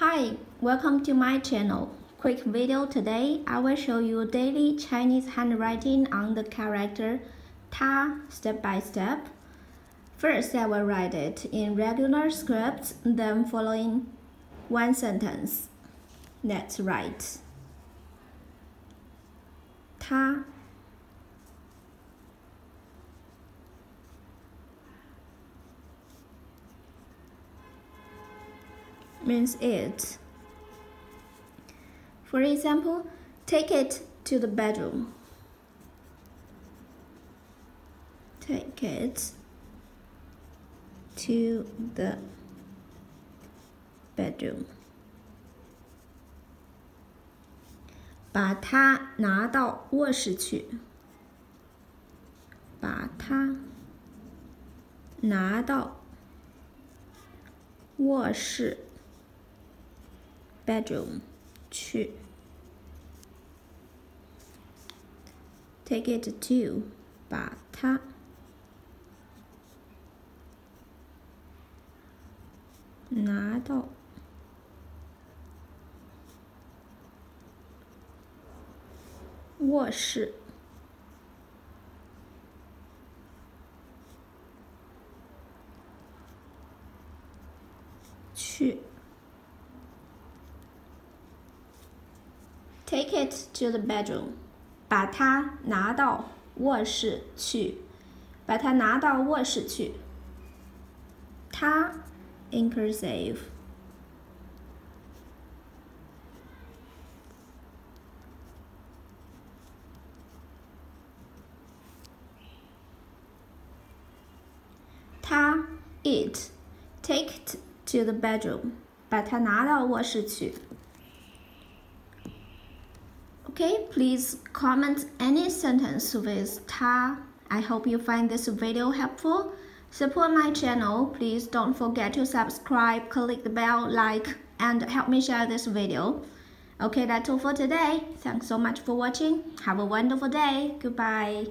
Hi, welcome to my channel. Quick video today, I will show you daily Chinese handwriting on the character ta step by step. First, I will write it in regular script, then following one sentence. Let's write. Ta means it. For example, take it to the bedroom. Take it to the bedroom. 把它拿到卧室去。把它拿到卧室。 Bedroom 去。Take it to 把它拿到卧室去。Take it to the bedroom，把它拿到卧室去，把它拿到卧室去。它，inclusive。他，it，take it to the bedroom，把它拿到卧室去。Okay, please comment any sentence with ta. I hope you find this video helpful. Support my channel. Please don't forget to subscribe, click the bell, like, and help me share this video. Okay, that's all for today. Thanks so much for watching. Have a wonderful day. Goodbye.